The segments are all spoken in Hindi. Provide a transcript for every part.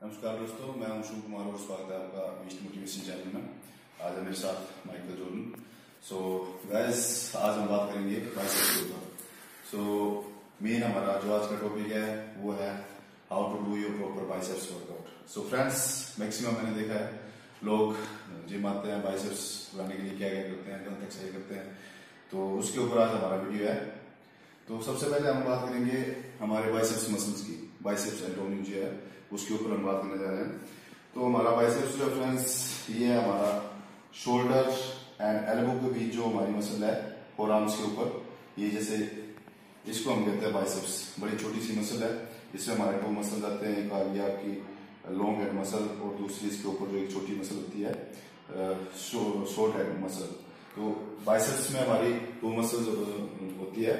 नमस्कार दोस्तों, मैं शिव कुमार और स्वागत है आपका ईस्ट मोटिवेशन चैनल में। आज है मेरे साथ माइकल जोर्डन सो गैस आज हम बात करेंगे बाइसेप्स के ऊपर। सो मेन हमारा जो आज का टॉपिक है, वो है how to do your proper biceps workout so friends maximum मैंने देखा है, लोग जिम आते हैं बाइसेप्स बनाने के लिए क्या क्या करते हैं गलत एक्सरसाइज करते हैं। तो उसके ऊपर आज हमारा वीडियो है। तो सबसे पहले हम बात करेंगे हमारे बाइसेप्स मसल्स की। बाइसेप्स एंटोनियम जो है, उसके ऊपर हम बात करने जा रहे हैं। तो हमारा बाइसेप्स जो फ्रेंड्स ये है हमारा शोल्डर एंड एल्बो के बीच जो हमारी मसल है फोर आर्म्स के ऊपर। ये जैसे, इसको हम कहते हैं बाइसेप्स बड़ी छोटी सी मसल है। इसमें हमारे दो मसल आते हैं, एक आ गई आपकी लॉन्ग हेड मसल और दूसरी इसके ऊपर जो एक छोटी मसल होती है शॉर्ट हेड मसल तो बाइसेप्स में हमारी दो मसल होती है।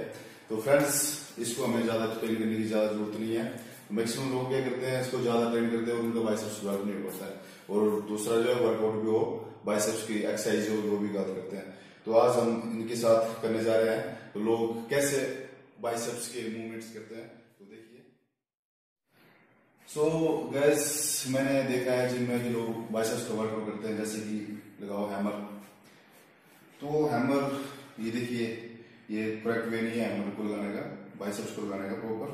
तो फ्रेंड्स इसको हमें ज़्यादा ट्रेन करने की ज़्यादा ज़रूरत नहीं है। मैक्सिमम लोग क्या करते हैं इसको ज़्यादा ट्रेन करते हैं उनका बाइसेप्स वर्क नहीं होता है। और दूसरा जो है वर्कआउट भी हो बाइसेप्स की एक्सरसाइज हो वो भी गलत करते हैं। तो आज हम इनके साथ करने जा रहे हैं। तो लोग कैसे बाइसेप्स के मूवमेंट्स करते हैं तो देखिए। सो so, गैस मैंने देखा है जिनमें कि लोग बाइसेप्स का वर्कआउट करते हैं जैसे कि लगाओ हैमर तो हैमर ये देखिए ये करेक्ट वे नहीं है हैमर को लगाने का बाइसेप्स को लगाने का प्रॉपर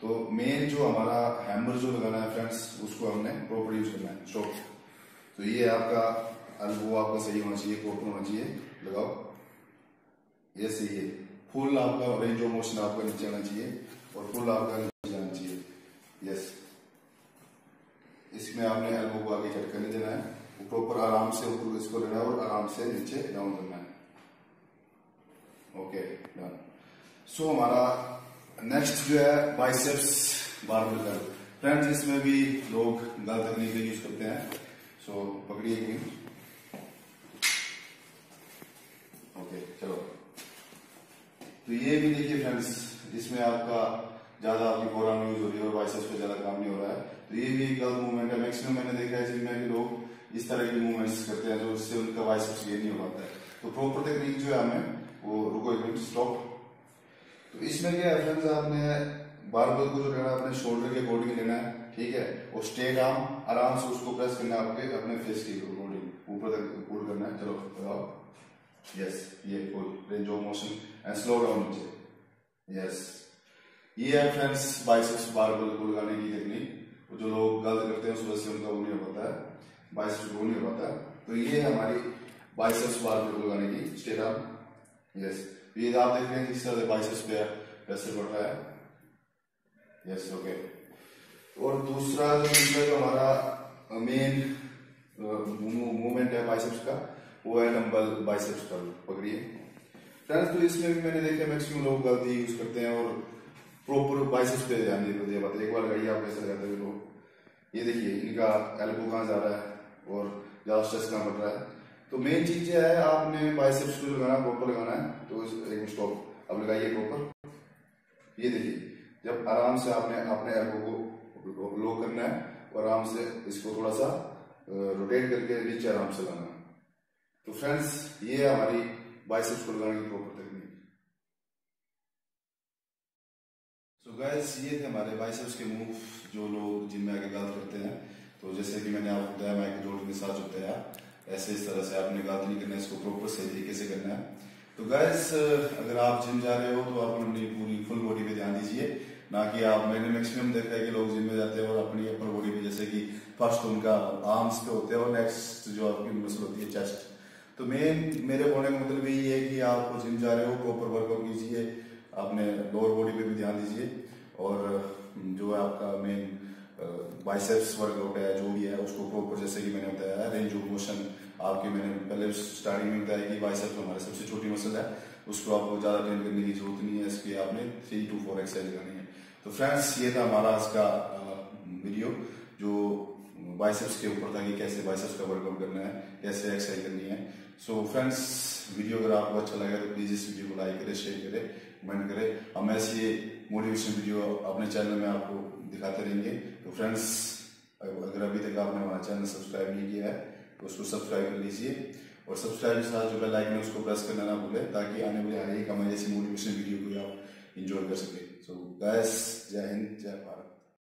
तो मेन जो हमारा हैमर जो लगाना है फ्रेंड्स उसको हमने प्रॉपर यूज़ करना है स्ट्रोक तो ये आपका अल्बो आपका सही होना चाहिए प्रॉपर होना चाहिए, लगाओ। ये सही है। फुल आपका रेंज ऑफ़ मोशन आपका नीचे आना चाहिए और फुल आपका नीचे आना चाहिए। यस इसमें आपने एल्बो को आगे झटका नहीं देना है। प्रॉपर आराम से ऊपर इसको लेना और आराम से नीचे डाउन करना है। ओके डन सो हमारा नेक्स्ट जो है बाइसेप्स बारबल कर्ल फ्रेंड्स इसमें भी लोग गलत तकनीक यूज़ करते हैं। सो पकड़िए एक ओके चलो। तो ये भी देखिए फ्रेंड्स इसमें आपका ज़्यादा आपकी फोरम यूज़ हो रही है और बाइसेप्स पे ज़्यादा काम नहीं हो रहा है। तो ये भी एक गलत मूवमेंट है। मैक्सिमम मैंने देखा है जिनमें भी लोग इस तरह के मूवमेंट्स करते हैं, जो उससे उनका बाइसेप्स गेन नहीं हो पाता है। तो प्रॉपर टेक्निक जो है हमें, वो रुको एक मिनट स्टॉप तो इसमें क्या है फ्रेंड्स आपने बारबल को जो लेना अपने शोल्डर के अकॉर्डिंग लेना है, ठीक है? और स्ट्रेट आर्म आराम से उसको प्रेस करना है आपके, अपने फेस के अकॉर्डिंग ऊपर तक पुल करना है। चलो बताओ यस ये full range of motion and slow down नीचे। यस ये है फ्रेंड्स बाइसेप्स बारबल को लगाने की टेक्निक जो लोग गलत करते हैं, उस वजह से उनका वो नहीं हो पाता है। बाइसेप्स वो नहीं हो पाता तो ये है हमारी बाइसेप्स बार बार को लगाने की स्ट्रेट आर्म यस ये आप देख रहे हैं किस तरह बाइसेप्स पे प्रेशर बढ़ रहा है। यस ओके और दूसरा जो जो हमारा मेन मूवमेंट है बाइसेप्स का, वो है डंबल बाइसेप्स कर पकड़िए। फ्रेंड्स तो इसमें भी मैंने देखा, मैक्सिमम लोग गलती यूज़ करते हैं और प्रॉपर बाइसेप्स पे ध्यान नहीं दिया बात एक बार लगाइए आप कैसे लगाते हैं लोग? ये देखिए, इनका एल्बो कहाँ जा रहा है और ज़्यादा स्ट्रेस कहाँ बढ़ रहा है? तो मेन चीज़ ये है, आपने बाइसेप्स को लगाना प्रॉपर लगाना है तो एक स्टॉप अब लगाइए प्रॉपर ये देखिए, जब आराम से आपने अपने एल्बो को लो करना है, और आराम से इसको थोड़ा सा रोटेट करके नीचे आराम से लगाना तो फ्रेंड्स ये हमारी बाइसेप्स को लगाने की प्रॉपर टेक्निक सो गाइस ये थे हमारे बाइसेप्स के मूव जो लोग जिम में आके गलत करते हैं। तो जैसे कि मैंने आपको बताया माइक जोड़ के साथ होता है ऐसे इस तरह से आपने गलत नहीं करना इसको प्रॉपर सही तरीके से करना है। तो गैस अगर आप जिम जा रहे हो तो आप अपनी पूरी फुल बॉडी पे ध्यान दीजिए, ना कि आप मैंने मैक्सिमम देखा है कि लोग जिम में जाते हैं और अपनी अपर बॉडी पे, जैसे कि फ़र्स्ट उनका आर्म्स पे होते हैं और नेक्स्ट जो आपकी मसल होती है चेस्ट तो मेन मेरे बोलने का मतलब यही है कि आप जिम जा रहे हो प्रॉपर वर्कआउट कीजिए, अपने लोअर बॉडी पे भी ध्यान दीजिए और बाइसेप्स वर्कआउट है जो भी है उसको प्रॉपर जैसे कि मैंने बताया रेंज ऑफ़ मोशन आपके मैंने पहले स्टार्टिंग में बताया कि बाइसेप्स हमारे सबसे छोटी मसल है उसको आपको ज़्यादा ट्रेन करने की ज़रूरत नहीं है इसके आपने थ्री टू फोर एक्सरसाइज करनी है। तो फ्रेंड्स ये था हमारा आज का वीडियो जो बाइसेप्स के ऊपर था कि कैसे बाइसेप्स का वर्कआउट करना है कैसे एक्सरसाइज करनी है। सो so, फ्रेंड्स वीडियो अगर आपको अच्छा लगा तो प्लीज़ इस वीडियो को लाइक करें शेयर करें। कमेंट करें। हम ऐसी मोटिवेशन वीडियो अपने चैनल में आपको दिखाते रहेंगे। तो फ्रेंड्स अगर अभी तक आपने हमारा चैनल सब्सक्राइब नहीं किया है तो उसको सब्सक्राइब कर लीजिए। और सब्सक्राइब के साथ जो बेल आइकन है, उसको प्रेस करना ना भूलें, ताकि आने वाले हर एक हमारी ऐसी मोटिवेशन वीडियो को आप इंजॉय कर सकें। सो गैस जय हिंद, जय भारत।